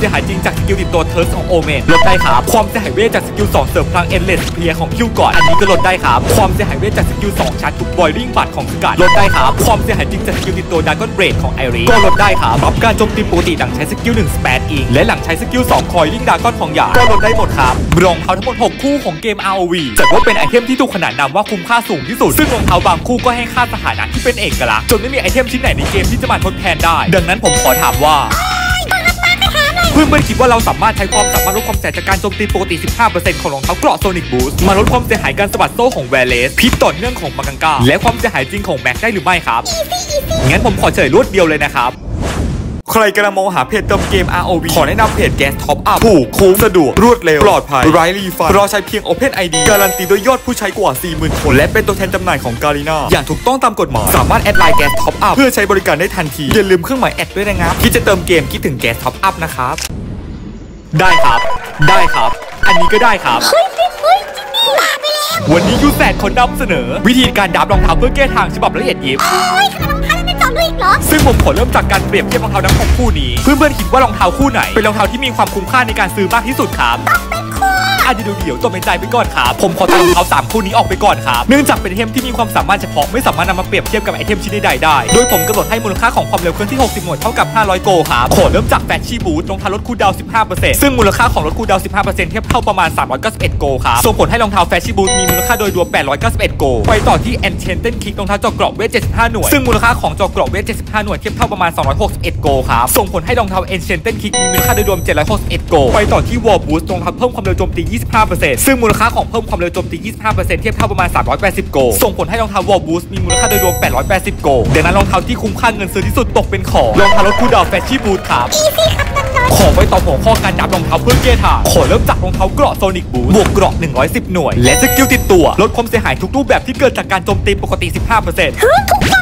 เสียหายจริงจากสกิลติดตัว Thirst ของโอเมนลดได้ครับ ความเสียหายเวทจากสกิล2เสริมพลังเอ็นเลสเพลียของคิวก่อนอันนี้ก็ลดได้ครับ ความเสียหายเวทจากสกิล2ชาร์จทุบ Boiling Blood ของสกัดลดได้ครับความเสียหายจริงจากสกิลติดตัว Dragon Blade ของไอรีก็ลดได้ครับรับการโจมตีปกติหลังใช้สกิล1 Spread Ink และหลังใช้สกิล2 Coiling Dragon ของหยานก็ลดได้หมดครับรองเท้าทั้งหมด 6 คู่ของเกม ROV จัดว่าเป็นไอเทมที่ถูกขนานนามว่าคุ้มค่าสูงที่สุดซึ่งรองเท้าบางคู่ก็ให้ค่าสถานะที่เป็นเอกลักษณ์จนไม่มีไอเทมชิ้นไหนในเกมที่จะมาทดแทนได้ ดังนั้นผมขอถามว่า พื่อนเพื่อนๆคิดว่าเราสามารถใช้ความสามารถลดความเสียจากการโจมตีปกติ 15%ของรองเท้าเกราะ Sonic Boots มาลดความเสียหายการสะบัดโซ่ของแวเลสพิษต่อเนื่องของแมงกังก้าและความเสียหายจริงของแม็กได้หรือไม่ครับงั้นผมขอเฉลยรวดเดียวเลยนะครับ ใครกำลังมองหาเพจเติมเกม ROV ขอแนะนำเพจแกสท็อปอัพถูกคุ้มสะดวก รวดเร็ว ปลอดภัยไร้ refund รอใช้เพียง Open ID การันตีด้วยยอดผู้ใช้กว่า 40,000 คน และเป็นตัวแทนจำหน่ายของการีนาอย่างถูกต้องตามกฎหมาย สามารถแอดไลน์แกสท็อปอัพเพื่อใช้บริการได้ทันที อย่าลืมเครื่องหมายแอดด้วยนะครับคิดจะเติมเกมคิดถึงแกสท็อปอัพนะครับได้ครับ ได้ครับ อันนี้ก็ได้ครับเฮ้ยเฮ้ยเฮ้ยจริงดิบ้าไปแล้ววันนี้ยูแสนคนนำเสนอ วิธีการดับรองเท้าเพื่อแก้ทางฉบับละเอียดยิบโอีกเหรอ ซึ่งผมขอเริ่มจากการเปรียบเทียบรองเท้าทั้งหกคู่นี้ เพื่อนๆคิดว่ารองเท้าคู่ไหน เป็นรองเท้าที่มีความคุ้มค่าในการซื้อมากที่สุดครับเป็น อาจจะดูเดี๋ยวตัวเป็นใจไปก่อนครับผมขอตัดรองเท้าสามคู่นี้ออกไปก่อนครับเนื่องจากเป็นเทมที่มีความสามารถเฉพาะไม่สามารถนำมาเปรียบเทียบกับไอเทมชิ้นใดๆได้ โดยผมกำหนดให้มูลค่าของความเร็วเคลื่อนที่ 60 หน่วยเท่ากับ 500 โกครับขอเริ่มจากแฟชชี่บูทรองเท้าลดคูลดาว 15%ซึ่งมูลค่าของลด cooldown 15%เทียบเท่าประมาณ 391 gold ครับส่งผลให้รองเท้า Flashy Boots มีมูลค่าโดยรวม 891 gold ไปต่อที่ Enchanted Kick รองเท้าเจาะเกราะเวท 75 หน่วย ซึ่งมูลค่าของเจาะเกราะเวท 75 หน่วยเทียบเท่าประมาณ 261 gold ครับส่งผลให้รองเท้า Enchanted Kick มีมูลค่าโดยรวม 761 โก ไปต่อที่ War Boots รองเท้าเพิ่มความเร็วโจมตี25%ซึ่งมูลค่าของเพิ่มความเร็วโจมตี 25%เทียบเท่าประมาณ 380 โก ส่งผลให้รองเท้า War Boots มีมูลค่าโดยรวม 880 โกดังนั้นรองเท้าที่คุ้มค่าเงินซื้อที่สุดตกเป็นของรองเท้าลด cooldown Flashy Boots ครับ easy ครับน้องขอไปต่อหัวข้อการปรับรองเท้าเพื่อแก้ทางขอเริ่มจากรองเท้าเกราะ Sonic Boots บวกเกราะ 110 หน่วย และสกิลติดตัว ลดความเสียหายทุกรูปแบบที่เกิดจากการโจมตีปกติ 15% ห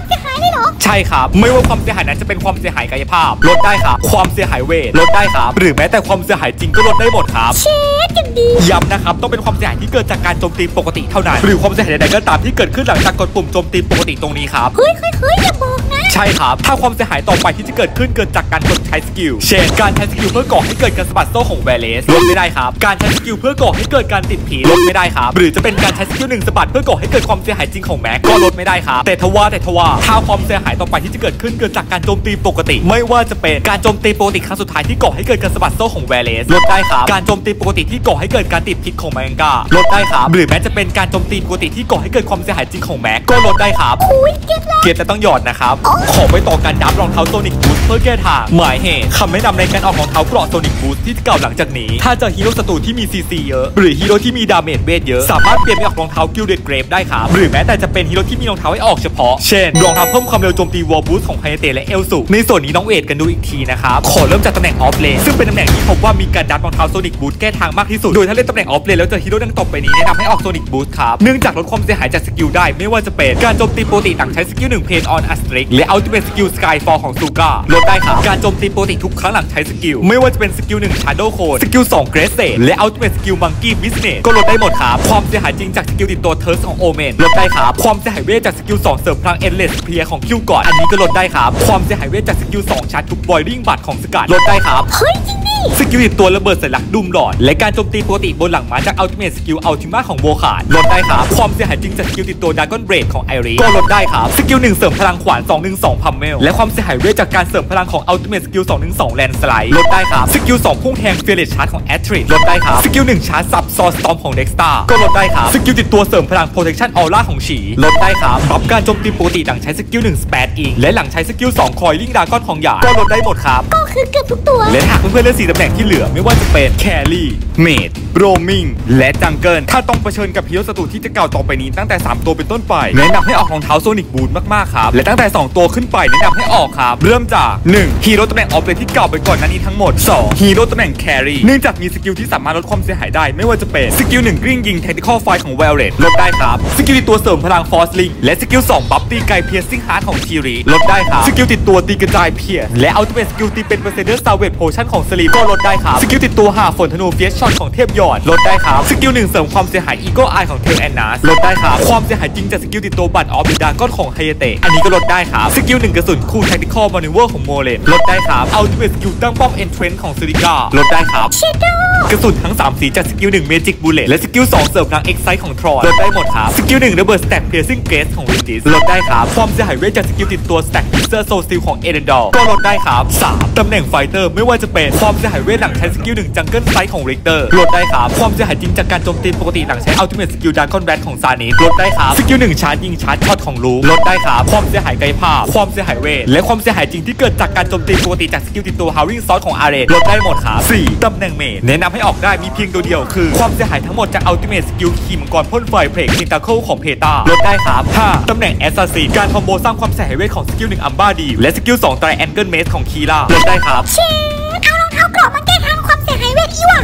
รอ ใช่ครับ ไม่ว่าความเสียหายนั้นจะเป็นความเสียหายกายภาพ ลดได้ครับ ความเสียหายเวทลดได้ครับ หรือแม้แต่ความเสียหายจริงก็ลดได้หมดครับ เชฟอย่างดีย้ำนะครับ ต้องเป็นความเสียหายที่เกิดจากการโจมตีปกติเท่านั้น หรือความเสียหายใดๆก็ตามที่เกิดขึ้นหลังจากกดปุ่มโจมตีปกติตรงนี้ครับ เฮ้ยเฮ้ยเฮ้ยอย่าบอกนะ ใช่ครับ ถ้าความเสียหายต่อไปที่จะเกิดขึ้นเกิดจากการกดใช้สกิล เช่น การใช้สกิลเพื่อก่อให้เกิดการสะบัดโซ่ของแวเลสลดไม่ได้ครับ การใช้สกิลเพื่อก่อให้เกิดการติดพิษลดไม่ได้ครับ หรือจะเป็นการใช้สกิลหนึ่งสะบัดเพื่อก่อให้เกิดความเสียหายจริงของแม็กก็ลดไม่ได้ครับ แต่ทว่าแต่ทว่าถ้าความเสียหายต่อไปที่จะเกิดขึ้นเกิดจากการโจมตีปกติ ไม่ว่าจะเป็นการโจมตีปกติครั้งสุดท้ายที่ก่อให้เกิดการสะบัดโซ่ของแวเลสลดได้ครับ การโจมตีปกติที่ก่อให้เกิดการติดพิษของแมงกาลดได้ครับ หรือแม้จะเป็นการโจมตีปกติที่ก่อให้เกิดความเสียหายจริงของแม็กก็ลดได้ครับอุ้ย get แล้วเกียร์จะต้องหยอดนะครับขอไปต่อการปรับรองเท้า Sonic Boots เพื่อแก้ทางหมายเหตุคำแนะนำในการออกรองเท้าเกราะ Sonic Boots ที่จะกล่าวหลังจากนี้ ถ้าเจอฮีโร่ศัตรูที่มีซีซีเยอะ หรือฮีโร่ที่มีดาเมจเวทเยอะ สามารถเปลี่ยนไปออกรองเท้า Gilded Greaves ได้ครับ หรือแม้แต่จะเป็นฮีโร่ที่มีรองเท้าให้ออกเฉพาะ เช่น รองเท้าเพิ่มความเร็วโจมตี War Boots ของไฮเตและเอลสุในส่วนนี้ลอง weight กันดูอีกทีนะครับขอเริ่มจากตำแหน่ง offlane ซึ่งเป็นตำแหน่งที่พบว่ามีการปรับรองเท้า Sonic Boots แก้ทางมากที่สุดโดยถ้าเล่นตำแหน่ง offlane แล้วเจอฮีโร่ดังต่อไปนี้แนะนำให้ออก Sonic Boots ครับเนื่องจากลดความเสียหายจากสกิลได้ไม่ว่าจะเป็นการโจมตีปกติหลังใช้สกิลหนึ่ง Pain on a Stick และ Ultimate Skill Skyfall ของซูก้าลดได้ครับ การโจมตีปกติทุกครั้งหลังใช้สกิล ไม่ว่าจะเป็นสกิลหนึ่ง Shadow Clone สกิลสอง Great Sage และ Ultimate Skill Monkey Business ก็ลดได้หมดครับ ความเสียหายจริงจากสกิลติดตัว Thirst ของโอเมนลดได้ครับ ความเสียหายเวทจากสกิลสองเสริมพลัง Endless Spear ของคิลกรอธ อันนี้ก็ลดได้ครับ ความเสียหายเวทจากสกิลสองชาร์จทุบ Boiling Blood ของสกัดลดได้ครับ เฮ้ยจริง สกิลติดตัวระเบิดสัญลักษณ์ดุมหลอด และการโจมตีปกติบนหลังม้าจากอัลติเมทสกิลอัลติมาของโวขาดลดได้ครับความเสียหายจริงจากสกิลติดตัวดากอนเบรดของไอรีก็ลดได้ครับสกิลหนึ่งเสริมพลังขวาน212พัมเมลและความเสียหายเวทจากการเสริมพลังของอัลติเมทสกิล212แลนสไลด์ลดได้ครับสกิล2พุ่งแทงเฟียร์ชาร์จของแอตริดลดได้ครับสกิล1ชาร์จซับซอสตอมของเด็กสตาร์ก็ลดได้ครับสกิลติดตัวเสริมพลัง protection aura ของฉีลดได้ครับรับการโจมตีปกติหลังใช้สกิล1สเปดอิงและหลังใช้สกิล2คอยลิงดากอนของหยาก็ลดได้หมดครับก็คือเกือบทุกตัวและหากเพื่อนๆเลือกสี่ตำแหน่งที่เหลือไม่ว่าจะเป็นแครี่เมดโรมิงและจังเกิลถ้าต้องเผชิญกับฮีโร่ศัตรูที่จะกล่าวต่อไปนี้ตั้งแต่ 3 ตัวเป็นต้นไปแนะนำให้ออกรองเท้าโซนิกบูทมากๆครับและตั้งแต่ 2 ตัวขึ้นไปแนะนำให้ออกครับเริ่มจาก 1. ฮีโร่ตำแหน่งออฟเลนที่กล่าวไปก่อนหน้านี้ทั้งหมด 2. ฮีโร่ตำแหน่งแครี่เนื่องจากมีสกิลที่สามารถลดความเสียหายได้ไม่ว่าจะเป็นสกิล1กริ้งยิงเทคนิคอลไฟของเวลเลตลดได้ครับสกิลตัวเสริมพลังฟอสลิงและสกิล2บั ตีไกเพียร์ซิงฮาร์ดของทีรีลดได้ครับสกิลติดตัวตีกระจายเพียร์และอัลติเมทสกิลตีเป็นเปอร์เซ็นต์ซาเวตโพชั่นของสลีปก็ลดได้ครับสกิลติดตัวหาฝนธนูเฟียสช็อตของเทพยอดลดได้ครับสกิลหนึ่งเสริมความเสียหายอีโก้ไอของเทลแอนนาสลดได้ครับความเสียหายจริงจากสกิลติดตัวบัตรออฟบิดาก้อนของไฮเตะอันนี้ก็ลดได้ครับสกิลหนึ่งกระสุนคูลแทคติคอลมานิเวอร์ของโมเลนลดได้ครับอัลติเมทสกิลตั้งป้อมเอนเทรนของซูริก้าลดได้ครับเชโดกระสุนทั้ง3สีจากสกิล1เมจิกบูเลตและสกิล2เสริมพลังเอ็กไซของทรอยลดได้หมดครับสกิล1ระเบิดสแต็กเพียร์ซิงเกสของวินดิสลดได้ครับความเสียหายเวทจากสกิลติดตัวสแต็กพิเซอร์โซซิลของเอเดนดอร์ก็ลดได้ครับ 3 ตำแหน่งไฟเตอร์ไม่ว่าจะเป็นความเสียหายเวทหลังใช้สกิล1จังเกิลไซของริกเตอร์ลดได้ครับความเสียหายจริงจากการโจมตีปกติหลังใช้อัลติเมทสกิลดาร์คอนแบทของซานิสลดได้ครับสกิล1ชาร์จยิงชาร์จช็อตของลูลดได้ครับความเสียหายกายภาพ ความเสียหายเวทและความเสียหายจริงที่เกิดจากการโจมตีปกติจากสกิลติดตัว Howling Sword ของอาร์เรลดได้หมดครับ4ตำแหน่งเมจแนะนำให้ออกได้มีเพียงตัวเดียวคือ ความเสียหายทั้งหมดจาก Ultimate Skill ขีมังกรพ่นไฟเพลกทินตาเคิลของเพตาลดได้ครับ5ตำแหน่ง Assassin การคอมโบสร้างความเสียหายเวทของสกิล1อัมบ้าดี และสกิล2 Triangle Maze ของคีราลดได้ครับเชฟเอารองเท้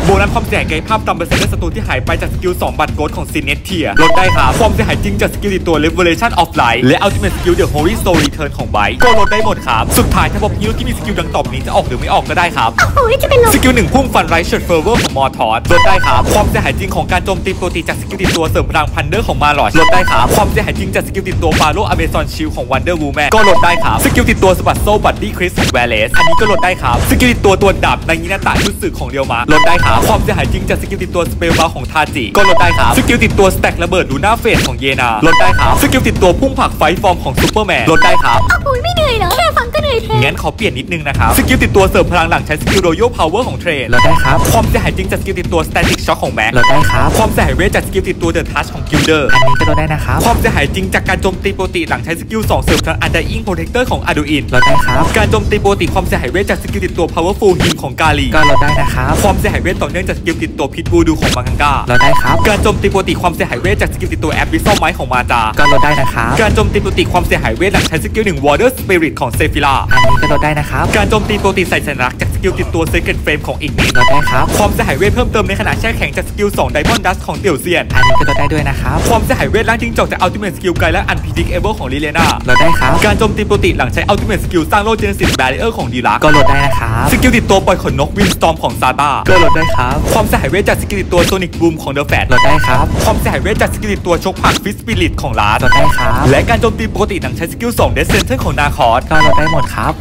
โบนัสความเสียหายกายภาพตามเปอร์เซ็นต์และศัตรูที่หายไปจากสกิล 2 บัตรโกดของซินเนตเทียลดได้ครับความเสียหายจริงจากสกิลติดตัว Revelation of Light และ Ultimate Skill The Holy Soul Return ของไบก็ลดได้หมดครับ สุดท้ายถ้าพบฮิวที่มีสกิลดังต่อไปนี้จะออกหรือไม่ออกก็ได้ครับโอ้โหจะเป็นลมสกิลหนึ่งพุ่งฟันไรเชิร์ดเฟอร์เวอร์ของมอร์ทอสลดได้ครับความเสียหายจริงของการโจมตีปกติจากสกิลติดตัวเสริมพลังพันเดอร์ของมาลอดลดได้ครับความเสียหายจริงจากสกิลติดตัวฟาโรอเมซอนชิลของวันเดอร์วูแมนก็ลดได้ครับสกิลติดตัวสปัตโซบัตตี้คริสของแวเลสอันนี้ก็ลดได้ครับสกิลติดตัวตัวดาบในยินาตะชุดสึกของเรียวมาลดได้ครับความเสียหายจริงจากสกิลติดตัว Spellblade ของทาจิก็ลดได้ครับสกิลติดตัวสแต็กระเบิด Lunar Phase ของเยนาลดได้ครับสกิลติดตัวพุ่งผลัก Flight Form ของซูเปอร์แมนลดได้ครับโอ้โหไม่เหนื่อยเหรอแค่ ฟังก็เหนื่อยแทนงั้นขอเปลี่ยนนิดนึงนะครับ สกิลติดตัวเสริมพลังหลังใช้สกิล Royal Power ของเทรนลดได้ครับ ความเสียหายจริงจากสกิลติดตัว Static Shock ของแม็กลดได้ครับ ความเสียหายเวทจากสกิลติดตัว The Touch ของ Gilder อันนี้ก็ลดได้นะครับ ความเสียหายจริงจากการโจมตีปกติหลังใช้สกิล2เสริมพลัง Undying Protector ของ Arduin ลดได้ครับ การโจมตีปกติความเสียหายเวทจากสกิลติดตัว Powerful Him ของกาลีก็ลดได้นะครับ ความเสียหายเวทต่อเนื่องจากสกิลติดตัวพิทบูดูของมังกาลดได้ครับ การโจมตีปกติความเสียหายเวทจากสกิลติดตัว Abyssal Might ของมาจาก็ลดได้นะครับ การโจมตีปกติความเสียหายเวทหลังใช้สกิล1 Water Spirit ของเซฟิลาอันนี้ก็ลดได้นะครับ การโจมตีปกติใส่สัญลักษณ์จากส กิลติดตัว Second Frame ของอีกนิดลดได้ครับ ความเสียหายเวทเพิ่มเติมในขณะแช่แข็งจากสกิล2 Diamond Dust ของเตี่ยวเซียน อันนี้ก็ลดได้ด้วยนะครับ ความเสียหายเวทร่างจิ้งจอกจาก Ultimate Skill ไกลและ Unpredictable ของลิเลนาลดได้ครับ การโจมตีปกติหลังใช้ Ultimate Skill สร้างโล่ Genesis Barrier ของดีลักก็ลดได้นะครับสกิลติดตัวปล่อยขนนก Windstorm ของซาตาก็ลดได้ครับ ความเสียหายเวทจากสกิลติดตัว Sonic Boom ของ The Flash ลดได้ครับ ความเสียหายเวทจากสกิลติดตัวชกผลัก Fist Spirit ของลาร์ลดได้ครับ และการโจมตีปกติหลังใช้สกิล2 Death Sentence ของนาคอสก็ลดได้หมดครับ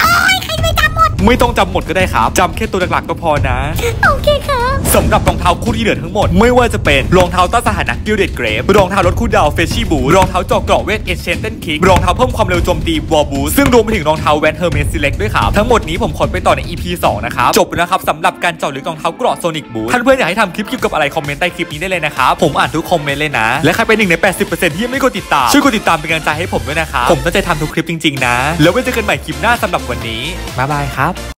ไม่ต้องจำหมดก็ได้ครับจำแค่ตัวหลักๆก็พอนะ โอเคครับ สำหรับรองเท้าคู่ที่เหลือทั้งหมด ไม่ว่าจะเป็นรองเท้าต้านสถานะ Gilded Greaves รองเท้าลด cooldown Flashy Boots รองเท้าเจาะเกราะเวท Enchanted Kicks รองเท้าเพิ่มความเร็วโจมตี War Boots ซึ่งรวมไปถึงรองเท้าแวน Hermes' Select ด้วยครับทั้งหมดนี้ผมขอไปต่อใน EP 2นะครับจบแล้วนะครับสำหรับการเจาะลึกรองเท้าเกราะ Sonic Boots ท่านเพื่อนอยากให้ทำคลิปเกี่ยวกับอะไร comment ใต้คลิปนี้ได้เลยนะครับผมอ่านทุก comment เลยนะและใครเป็นหนึ่งใน 80%ที่ยังไม่กดติดตามช่วยกดติดตามเป็นกำลังใจให้ผมด้วยนะครับผมตั้งใจทำทุกคลิปจริงๆนะ แล้วไว้เจอกันใหม่คลิปหน้าสำหรับวันนี้บ๊ายบายครับ